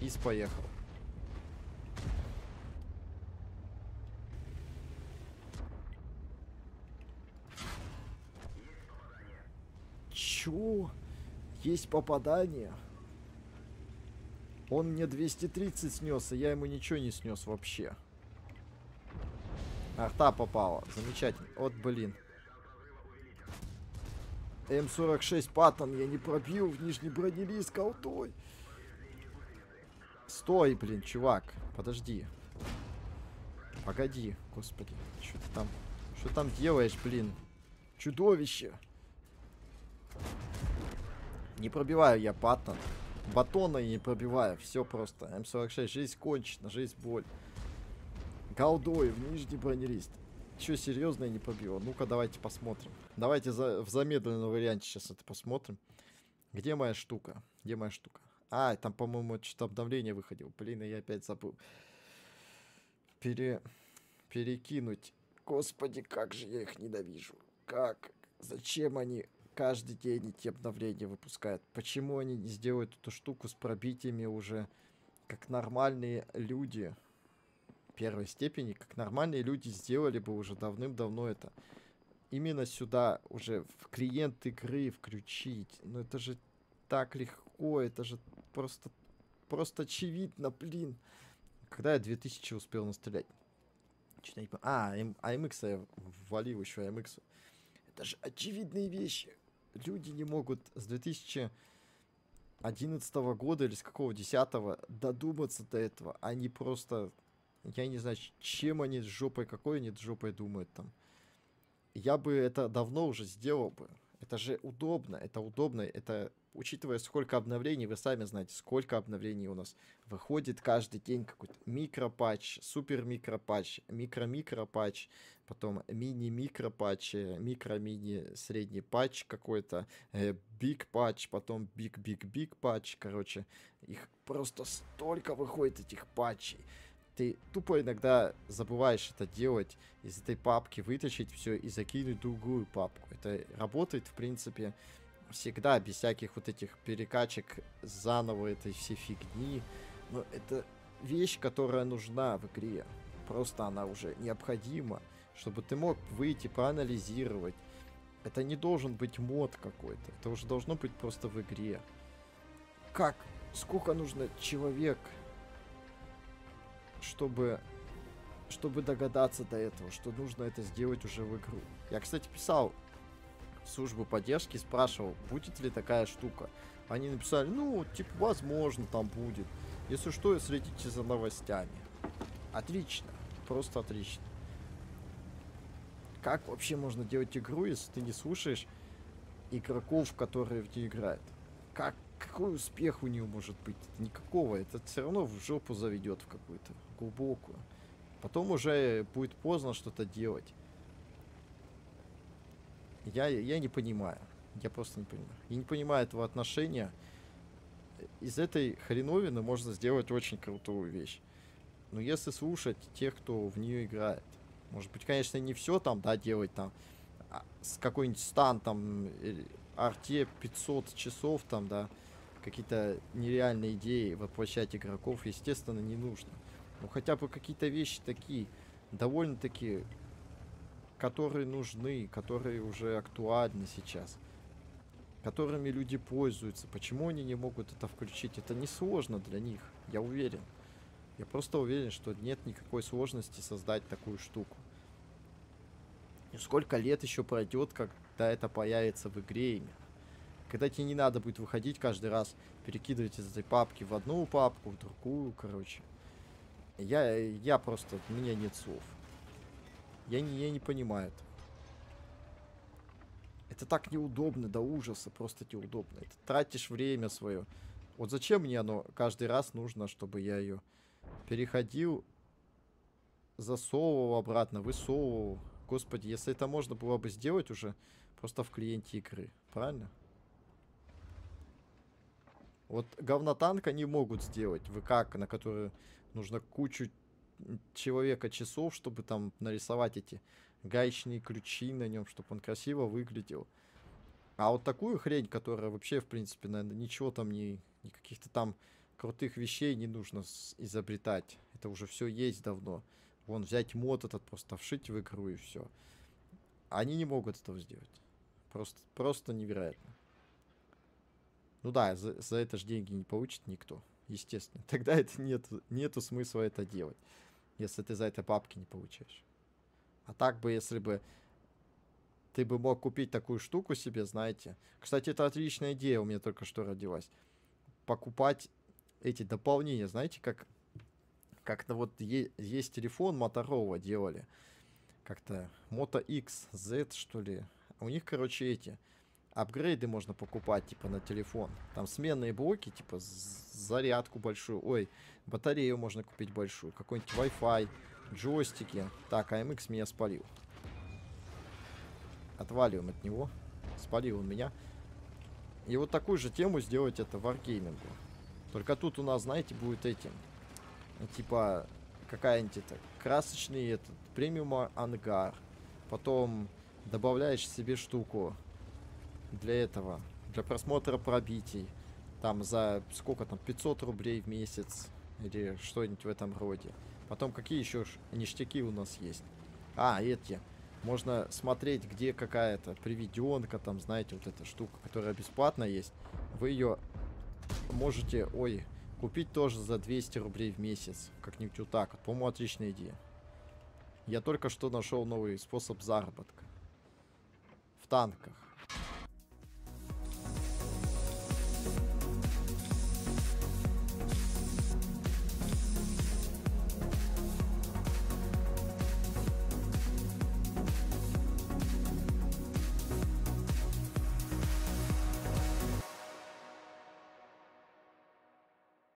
Из поехал. Чё? Есть попадание? Он мне 230 снес, а я ему ничего не снес вообще. Арта попала. Замечательно. Вот, блин. М46 паттон я не пробил в нижней бронелист колтой. Стой, блин, чувак. Подожди. Погоди, господи. Что ты там... Что там делаешь, блин? Чудовище. Не пробиваю я паттон. Батона не пробиваю. Все просто. М46. Жизнь кончена. Жизнь боль. Голдой в нижний бронелист. Че, серьезно я не пробил? Ну-ка, давайте посмотрим. Давайте за, в замедленном варианте сейчас это посмотрим. Где моя штука? Где моя штука? А, там, по-моему, что-то обновление выходило. Блин, я опять забыл. Пере... Перекинуть. Господи, как же я их ненавижу. Как? Зачем они каждый день эти обновления выпускают? Почему они не сделают эту штуку с пробитиями уже как нормальные люди? первой степени, как нормальные люди сделали бы уже давным-давно это. Именно сюда уже в клиент игры включить. Ну это же так легко, это же просто, просто очевидно, блин. Когда я 2000 успел настрелять? Что-то не А, М, АМХ я ввалил еще АМХ. Это же очевидные вещи. Люди не могут с 2011 года или с какого 10 додуматься до этого. Они просто я не знаю, чем они с жопой, какой они с жопой думают там. Я бы это давно уже сделал бы. Это же удобно, это удобно, это учитывая сколько обновлений, вы сами знаете, сколько обновлений у нас выходит каждый день какой-то микропатч, супер микропатч, микро-микро патч, потом мини-микро патч, микро-мини средний патч какой-то, биг э, патч, потом биг-биг-биг патч, короче, их просто столько выходит этих патчей ты тупо иногда забываешь это делать, из этой папки вытащить все и закинуть другую папку. Это работает, в принципе, всегда, без всяких вот этих перекачек заново этой всей фигни. Но это вещь, которая нужна в игре. Просто она уже необходима, чтобы ты мог выйти, проанализировать. Это не должен быть мод какой-то. Это уже должно быть просто в игре. Как? Сколько нужно человек чтобы чтобы догадаться до этого, что нужно это сделать уже в игру. Я, кстати, писал в службу поддержки, спрашивал, будет ли такая штука. Они написали, ну, типа, возможно, там будет. Если что, следите за новостями. Отлично, просто отлично. Как вообще можно делать игру, если ты не слушаешь игроков, которые в ней играют? Как, какой успех у него может быть? Никакого. Это все равно в жопу заведет в какую-то глубокую. Потом уже будет поздно что-то делать. Я, я не понимаю. Я просто не понимаю. Я не понимаю этого отношения. Из этой хреновины можно сделать очень крутую вещь. Но если слушать тех, кто в нее играет. Может быть, конечно, не все там, да, делать там а, с какой-нибудь стан там арте 500 часов там, да, какие-то нереальные идеи воплощать игроков, естественно, не нужно. Ну, хотя бы какие-то вещи такие, довольно-таки, которые нужны, которые уже актуальны сейчас, которыми люди пользуются. Почему они не могут это включить? Это несложно для них, я уверен. Я просто уверен, что нет никакой сложности создать такую штуку. И сколько лет еще пройдет, когда это появится в игре имя. Когда тебе не надо будет выходить каждый раз, перекидывать из этой папки в одну папку, в другую, короче. Я, я просто, у меня нет слов. Я не, я не понимаю это. Это так неудобно, до ужаса, просто неудобно. Это тратишь время свое. Вот зачем мне оно каждый раз нужно, чтобы я ее переходил, засовывал обратно, высовывал. Господи, если это можно было бы сделать уже просто в клиенте игры, правильно? Вот говнотанк они могут сделать, ВК, на который нужно кучу человека часов, чтобы там нарисовать эти гаечные ключи на нем, чтобы он красиво выглядел. А вот такую хрень, которая вообще, в принципе, наверное, ничего там не... Никаких-то там крутых вещей не нужно изобретать. Это уже все есть давно. Вон, взять мод этот, просто вшить в игру и все. Они не могут этого сделать. Просто, просто невероятно. Ну да, за, за это же деньги не получит никто, естественно. Тогда это нет, нету смысла это делать, если ты за это бабки не получаешь. А так бы, если бы ты бы мог купить такую штуку себе, знаете. Кстати, это отличная идея у меня только что родилась. Покупать эти дополнения, знаете, как как-то вот есть телефон Motorola делали. Как-то Moto X Z, что ли. У них, короче, эти апгрейды можно покупать, типа, на телефон. Там сменные блоки, типа, зарядку большую. Ой, батарею можно купить большую. Какой-нибудь Wi-Fi, джойстики. Так, AMX а меня спалил. Отваливаем от него. Спалил он меня. И вот такую же тему сделать это Wargaming. Только тут у нас, знаете, будет этим. Типа, какая-нибудь это, красочный этот, премиум ангар. Потом добавляешь себе штуку для этого, для просмотра пробитий. Там за сколько там, 500 рублей в месяц или что-нибудь в этом роде. Потом какие еще ништяки у нас есть? А, эти можно смотреть, где какая-то приведенка, там, знаете, вот эта штука, которая бесплатно есть. Вы ее можете, ой, купить тоже за 200 рублей в месяц. Как-нибудь вот так. По-моему, отличная идея. Я только что нашел новый способ заработка. В танках.